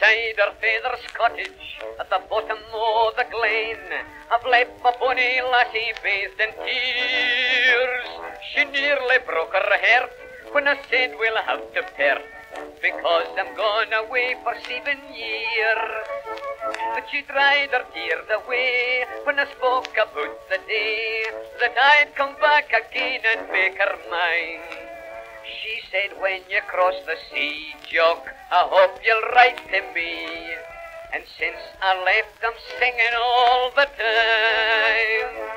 bide her father's cottage at the bottom of the glen. I've left my bonny lassie bathed in tears. She nearly broke her heart when I said we'll have to part because I'm gone away for seven years. But she dried her tears away when I spoke about the day that I'd come back again and make her mine. Said, when you cross the sea, Jock, I hope you'll write to me. And since I left, I'm singing all the time.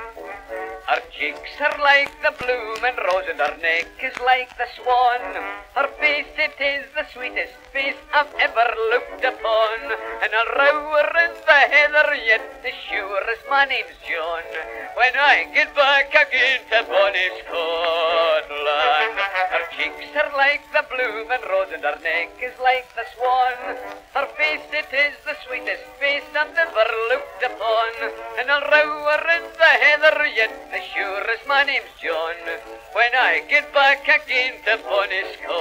Her cheeks are like the bloom and rose, and her neck is like the swan. Her face, it is the sweetest face I've ever looked upon. And I'll rower in the heather yet as sure as my name's John. When I get back again to bonny Scotland. Her cheeks are like the bloom and rose, and her neck is like the swan. Her face, it is the sweetest face I've ever looked upon. And I'll rower in the heather yet as sure as my name's John, when I get back again to bonnie Scotland.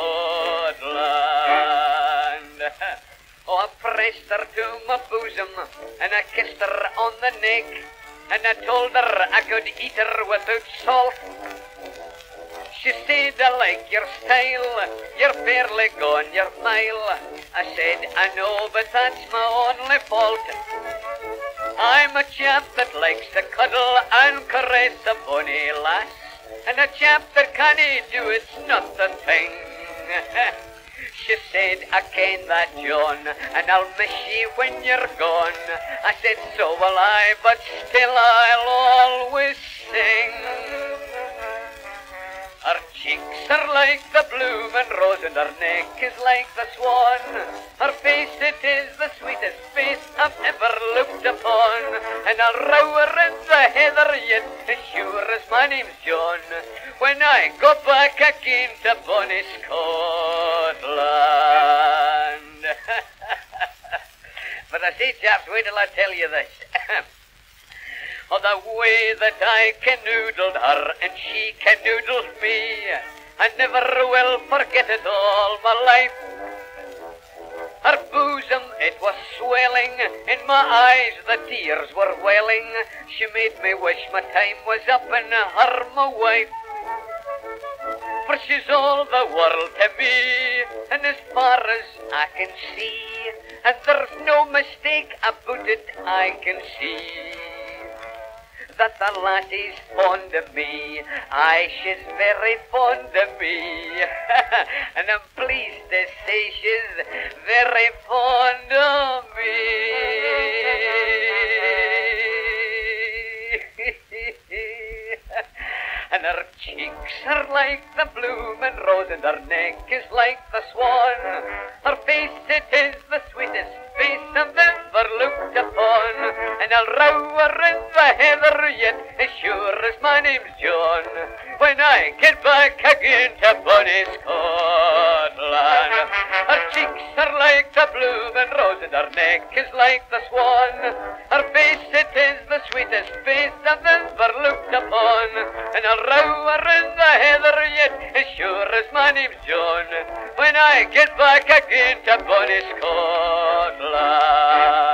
Oh, I pressed her to my bosom, and I kissed her on the neck, and I told her I could eat her without salt. She said, I like your style, you're fairly gone your mile. I said, I know, but that's my only fault. I'm a chap that likes to cuddle and caress a bonny lass, and a chap that can't do it's not the thing. she said, I ken that, John, and I'll miss you when you're gone. I said, so will I, but still I'll always sing. Her cheeks are like the bloom and rose, and her neck is like the swan. Her face, it is the sweetest face I've ever looked upon. And I'll rower in the heather yet, as sure as my name's John, when I go back again to bonny Scotland. but I say, chaps, wait till I tell you this. Oh, the way that I canoodled her and she canoodled me. I never will forget it all my life. Her bosom, it was swelling, in my eyes the tears were welling. She made me wish my time was up and her my wife. For she's all the world to me, and as far as I can see, and there's no mistake about it I can see that the lassie's fond of me. Aye, she's very fond of me. and I'm pleased to say she's very fond of me. and her cheeks are like the bloom and rose, and her neck is like the swan. Her face, it is the sweetest face I've ever looked upon. And I'll rower in the heather yet, as sure as my name's John, when I get back again to bonny Scotland. Her cheeks are like the bloom and rose, and her neck is like the swan. Her face, it is the sweetest face I've ever looked upon. And I'll rower in the heather yet, as sure as my name's John, when I get back again to bonny Scotland.